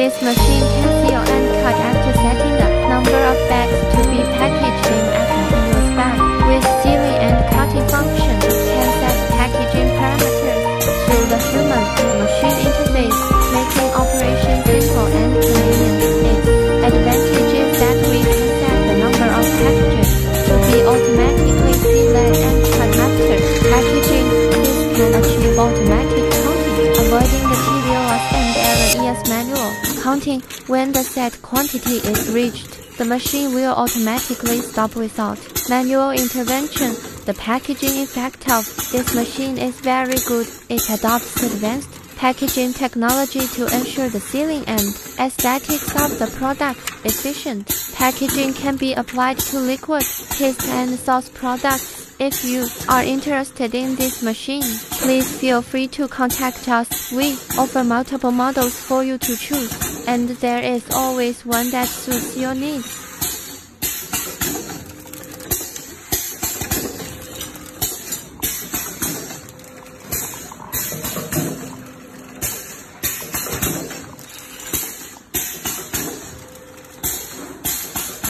This machine can seal and cut after setting the number of bags to be packaged in a continuous bag. With sealing and cutting function, can set packaging parameters through the human-machine interface, making operation simple and convenient. Its advantage is that we can set the number of packages to be automatically sealed and cut after packaging. This can achieve automatic manual counting when the set quantity is reached. The machine will automatically stop without manual intervention. The packaging effect of this machine is very good. It adopts advanced packaging technology to ensure the sealing and aesthetics of the product efficient. Packaging can be applied to liquid, paste and sauce products. If you are interested in this machine, please feel free to contact us. We offer multiple models for you to choose, and there is always one that suits your needs.